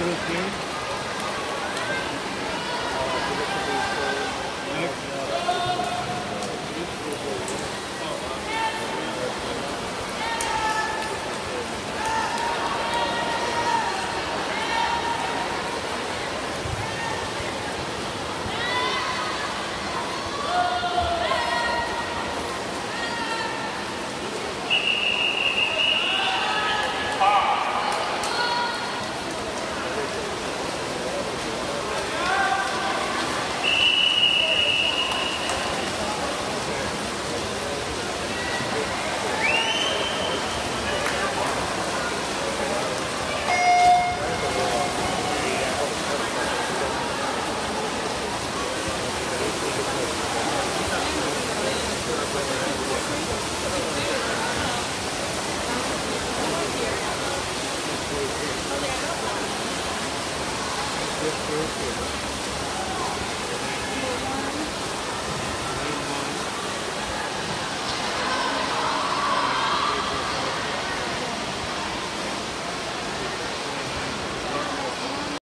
Yes, yes, yes.